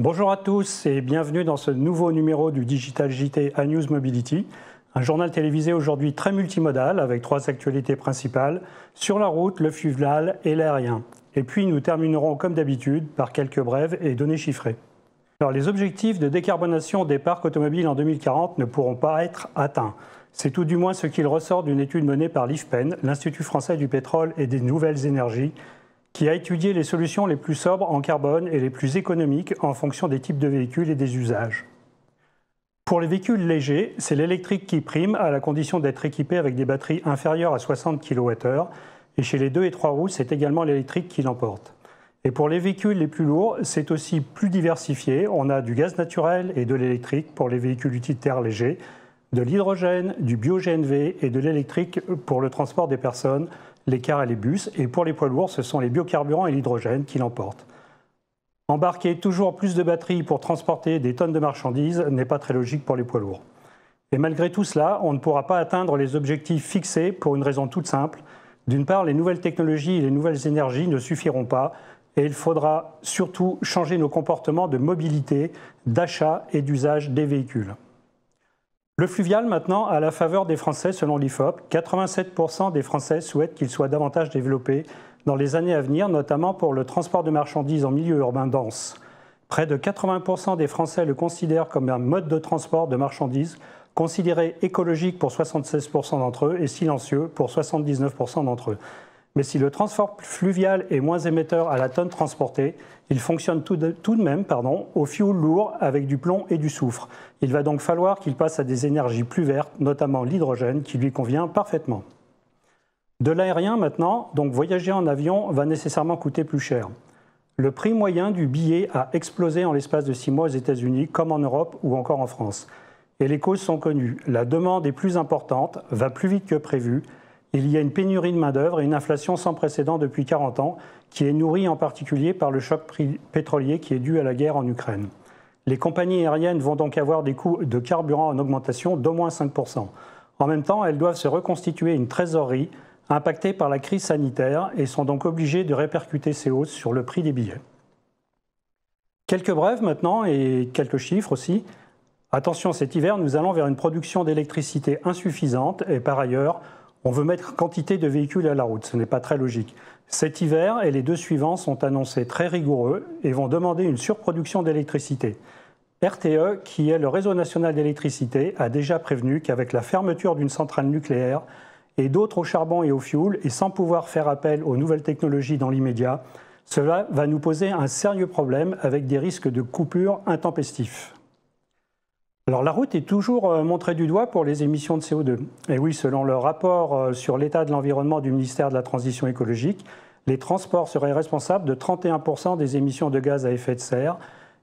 Bonjour à tous et bienvenue dans ce nouveau numéro du Digital JT A News Mobility, un journal télévisé aujourd'hui très multimodal avec trois actualités principales sur la route, le fluvial et l'aérien. Et puis nous terminerons comme d'habitude par quelques brèves et données chiffrées. Alors, les objectifs de décarbonation des parcs automobiles en 2040 ne pourront pas être atteints. C'est tout du moins ce qu'il ressort d'une étude menée par l'IFPEN, l'Institut français du pétrole et des nouvelles énergies, qui a étudié les solutions les plus sobres en carbone et les plus économiques en fonction des types de véhicules et des usages. Pour les véhicules légers, c'est l'électrique qui prime à la condition d'être équipé avec des batteries inférieures à 60 kWh. Et chez les 2 et 3 roues, c'est également l'électrique qui l'emporte. Et pour les véhicules les plus lourds, c'est aussi plus diversifié. On a du gaz naturel et de l'électrique pour les véhicules utilitaires légers, de l'hydrogène, du bio-GNV et de l'électrique pour le transport des personnes, les cars et les bus. Et pour les poids lourds, ce sont les biocarburants et l'hydrogène qui l'emportent. Embarquer toujours plus de batteries pour transporter des tonnes de marchandises n'est pas très logique pour les poids lourds. Et malgré tout cela, on ne pourra pas atteindre les objectifs fixés pour une raison toute simple. D'une part, les nouvelles technologies et les nouvelles énergies ne suffiront pas et il faudra surtout changer nos comportements de mobilité, d'achat et d'usage des véhicules. Le fluvial, maintenant, à la faveur des Français, selon l'IFOP, 87% des Français souhaitent qu'il soit davantage développé dans les années à venir, notamment pour le transport de marchandises en milieu urbain dense. Près de 80% des Français le considèrent comme un mode de transport de marchandises considéré écologique pour 76% d'entre eux et silencieux pour 79% d'entre eux. Mais si le transport fluvial est moins émetteur à la tonne transportée, il fonctionne tout de, même au fioul lourd avec du plomb et du soufre. Il va donc falloir qu'il passe à des énergies plus vertes, notamment l'hydrogène, qui lui convient parfaitement. De l'aérien maintenant, donc voyager en avion va nécessairement coûter plus cher. Le prix moyen du billet a explosé en l'espace de six mois aux États-Unis, comme en Europe ou encore en France. Et les causes sont connues. La demande est plus importante, va plus vite que prévu, il y a une pénurie de main-d'œuvre et une inflation sans précédent depuis 40 ans, qui est nourrie en particulier par le choc pétrolier qui est dû à la guerre en Ukraine. Les compagnies aériennes vont donc avoir des coûts de carburant en augmentation d'au moins 5%. En même temps, elles doivent se reconstituer une trésorerie impactée par la crise sanitaire et sont donc obligées de répercuter ces hausses sur le prix des billets. Quelques brèves maintenant et quelques chiffres aussi. Attention, cet hiver, nous allons vers une production d'électricité insuffisante et par ailleurs, on veut mettre quantité de véhicules à la route. Ce n'est pas très logique. Cet hiver et les deux suivants sont annoncés très rigoureux et vont demander une surproduction d'électricité. RTE, qui est le réseau national d'électricité, a déjà prévenu qu'avec la fermeture d'une centrale nucléaire et d'autres au charbon et au fioul, et sans pouvoir faire appel aux nouvelles technologies dans l'immédiat, cela va nous poser un sérieux problème avec des risques de coupure intempestifs. Alors la route est toujours euh, montrée du doigt pour les émissions de CO2. Et oui, selon le rapport euh, sur l'état de l'environnement du ministère de la Transition écologique, les transports seraient responsables de 31% des émissions de gaz à effet de serre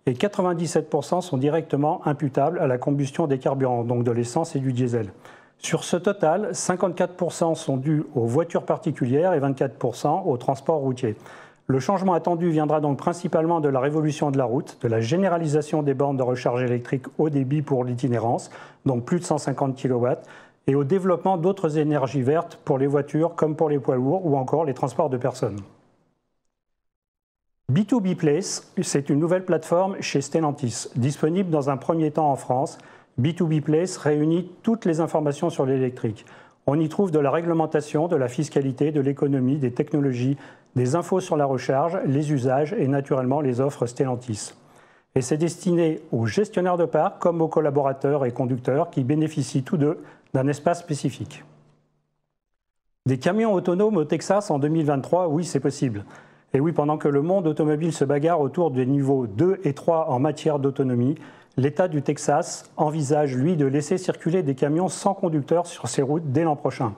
et 97% sont directement imputables à la combustion des carburants, donc de l'essence et du diesel. Sur ce total, 54% sont dus aux voitures particulières et 24% au transport routier. Le changement attendu viendra donc principalement de la révolution de la route, de la généralisation des bornes de recharge électrique haut débit pour l'itinérance, donc plus de 150 kW, et au développement d'autres énergies vertes pour les voitures comme pour les poids lourds ou encore les transports de personnes. B2B Place, c'est une nouvelle plateforme chez Stellantis, disponible dans un premier temps en France. B2B Place réunit toutes les informations sur l'électrique. On y trouve de la réglementation, de la fiscalité, de l'économie, des technologies, des infos sur la recharge, les usages et naturellement les offres Stellantis. Et c'est destiné aux gestionnaires de parc comme aux collaborateurs et conducteurs qui bénéficient tous deux d'un espace spécifique. Des camions autonomes au Texas en 2023, oui, c'est possible. Et oui, pendant que le monde automobile se bagarre autour des niveaux 2 et 3 en matière d'autonomie, l'État du Texas envisage, lui, de laisser circuler des camions sans conducteur sur ses routes dès l'an prochain.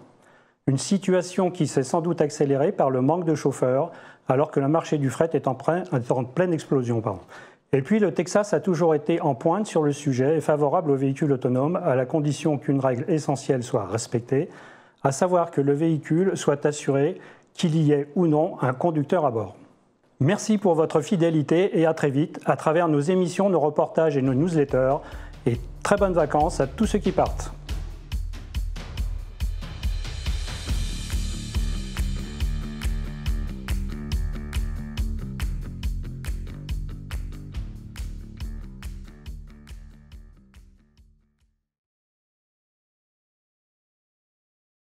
Une situation qui s'est sans doute accélérée par le manque de chauffeurs, alors que le marché du fret est en, pleine explosion. Et puis le Texas a toujours été en pointe sur le sujet et favorable aux véhicules autonomes, à la condition qu'une règle essentielle soit respectée, à savoir que le véhicule soit assuré qu'il y ait ou non un conducteur à bord. Merci pour votre fidélité et à très vite à travers nos émissions, nos reportages et nos newsletters. Et très bonnes vacances à tous ceux qui partent.